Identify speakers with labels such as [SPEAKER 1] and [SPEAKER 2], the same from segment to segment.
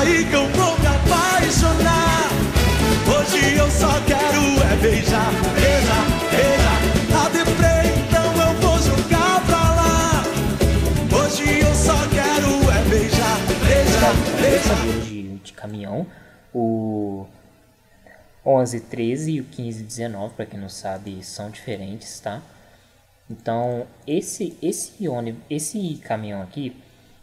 [SPEAKER 1] aí que eu vou me apaixonar. Hoje eu só quero é beijar, beijar, beijar. A deprê, então eu vou jogar pra lá. Hoje eu só quero é beijar, beijar, beijar.
[SPEAKER 2] De, de caminhão, o 11, 13 e o 15, 19, para quem não sabe, são diferentes, tá? Então, esse esse ônibus, esse caminhão aqui,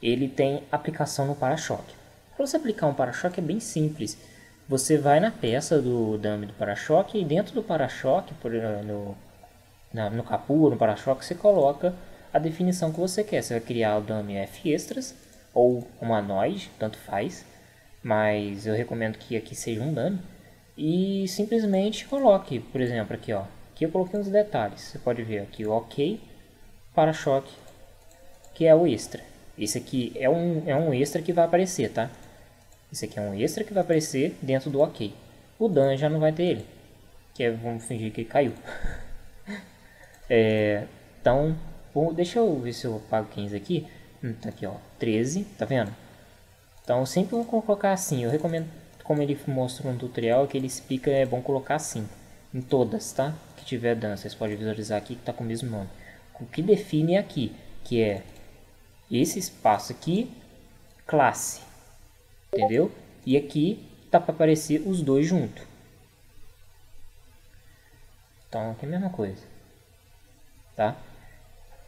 [SPEAKER 2] ele tem aplicação no para-choque. Para você aplicar um para-choque é bem simples. Você vai na peça do dummy do para-choque e dentro do para-choque, eh, no, na, no capô, no para-choque, você coloca a definição que você quer. Você vai criar o dummy F extras ou uma noise, tanto faz. Mas eu recomendo que aqui seja um dummy e simplesmente coloque, por exemplo, aqui ó, aqui eu coloquei uns detalhes, você pode ver aqui o OK, para-choque, que é o extra. Esse aqui é um, é um extra que vai aparecer, tá? Esse aqui é um extra que vai aparecer dentro do OK. O Dan já não vai ter ele, que é, vamos fingir que ele caiu. é, então, bom, deixa eu ver se eu pago 15 aqui. Hum, tá aqui ó, 13, tá vendo? Então sempre vou colocar assim, eu recomendo como ele mostra no tutorial, que ele explica, é bom colocar assim, em todas, tá? Que tiver dança, vocês podem visualizar aqui que está com o mesmo nome. O que define aqui, que é esse espaço aqui, classe, entendeu? E aqui tá para aparecer os dois juntos. Então aqui é a mesma coisa, tá?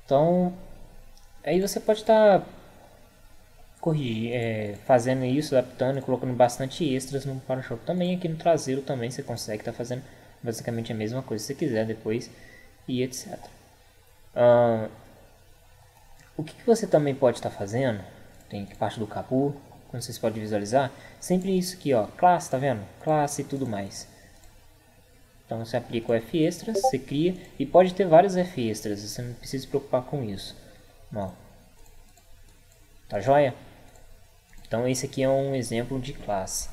[SPEAKER 2] Então aí você pode estar tá corrigir, é, fazendo isso, adaptando e colocando bastante extras no para-choque. Também aqui no traseiro também você consegue estar tá fazendo basicamente a mesma coisa se você quiser depois e etc. Uh, o que, que, você também pode estar tá fazendo, tem que parte do capô, como vocês podem visualizar, sempre isso aqui, ó, classe, tá vendo? Classe e tudo mais. Então você aplica o F extras, você cria e pode ter vários F extras, você não precisa se preocupar com isso. Ó. Tá joia? Então esse aqui é um exemplo de classe.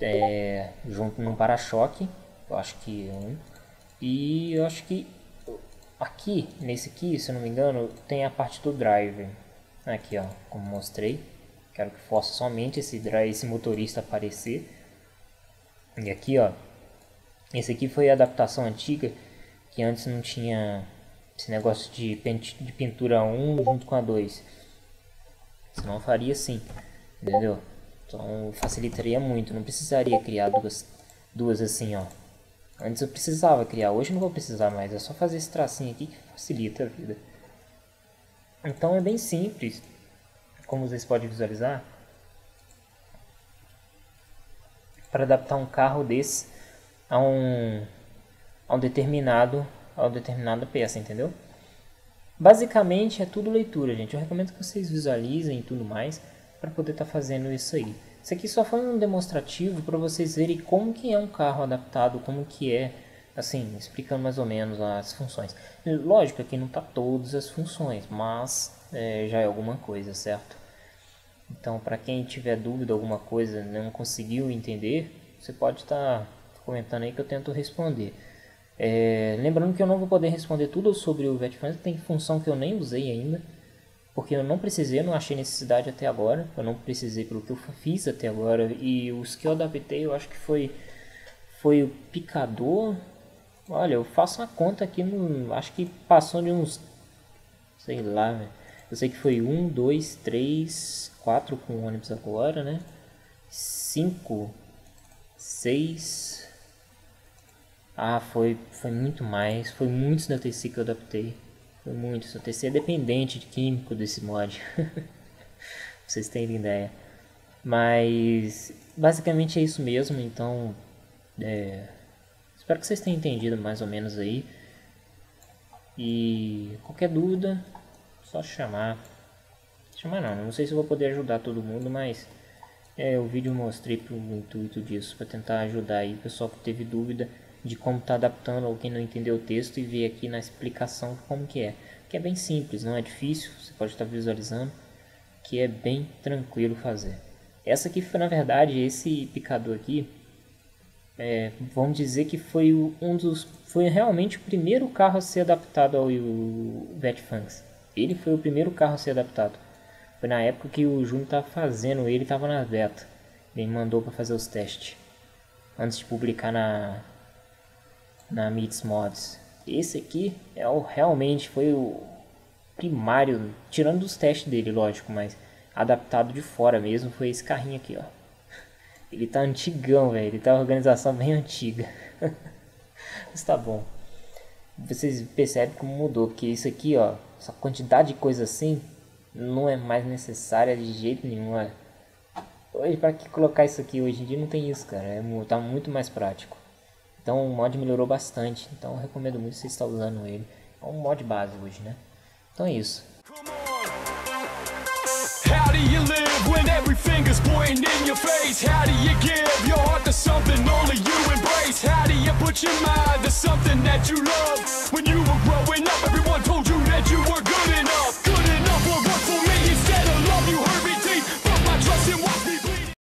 [SPEAKER 2] É, junto num para-choque, eu acho que um. E eu acho que aqui, nesse aqui, se eu não me engano, tem a parte do driver. Aqui ó, como mostrei. Quero que possa somente esse, esse motorista aparecer. E aqui ó, esse aqui foi a adaptação antiga, que antes não tinha esse negócio de, de pintura 1 junto com a 2. Senão faria assim entendeu? Então facilitaria muito, não precisaria criar duas, duas assim, ó. Antes eu precisava criar, hoje não vou precisar mais, é só fazer esse tracinho aqui que facilita a vida. Então é bem simples, como vocês podem visualizar. Para adaptar um carro desse a um, a um determinado a determinada peça, entendeu? Basicamente é tudo leitura, gente. Eu recomendo que vocês visualizem e tudo mais para poder estar tá fazendo isso aí. Isso aqui só foi um demonstrativo para vocês verem como que é um carro adaptado, como que é, assim, explicando mais ou menos as funções. Lógico que não está todas as funções, mas é, já é alguma coisa, certo? Então, para quem tiver dúvida, alguma coisa, não conseguiu entender, você pode estar tá comentando aí que eu tento responder. É, lembrando que eu não vou poder responder tudo sobre o VetFans, tem função que eu nem usei ainda porque eu não precisei, eu não achei necessidade até agora, eu não precisei pelo que eu fiz até agora, e os que eu adaptei eu acho que foi, foi o picador, olha, eu faço uma conta aqui, no, acho que passou de uns, sei lá, véio. Eu sei que foi um, dois, três, quatro com ônibus agora, né, cinco, seis, ah, foi, foi muito mais, foi muitos da TC que eu adaptei. Foi muito. Seu TC é dependente de químico desse mod. vocês terem ideia. Mas basicamente é isso mesmo. Então é, espero que vocês tenham entendido mais ou menos aí. E qualquer dúvida, só chamar. Chamar não, não sei se vou poder ajudar todo mundo, mas é, o vídeo eu mostrei para o intuito disso, para tentar ajudar aí o pessoal que teve dúvida de como está adaptando ou quem não entendeu o texto e ver aqui na explicação como que é. Que é bem simples, não é difícil, você pode estar visualizando, que é bem tranquilo fazer. Essa aqui foi na verdade, esse picador aqui, é, vamos dizer que foi um dos, foi realmente o primeiro carro a ser adaptado ao Vetfangs. Ele foi o primeiro carro a ser adaptado. Foi na época que o Júnior estava fazendo ele, estava na beta. Ele mandou para fazer os testes antes de publicar na na Meets Mods. Esse aqui é o realmente foi o primário, tirando dos testes dele, lógico, mas adaptado de fora mesmo, foi esse carrinho aqui, ó. Ele tá antigão, velho. Ele tá uma organização bem antiga. Mas tá bom. Vocês percebem como mudou, porque isso aqui, ó, essa quantidade de coisa assim não é mais necessária de jeito nenhum, olha. Hoje, para que colocar isso aqui? Hoje em dia não tem isso, cara. É, tá muito mais prático. Então o mod melhorou bastante. Então recomendo muito você estar usando ele. É um mod base hoje, né? Então é isso. How do you what you're something that you love when you were growing up. Every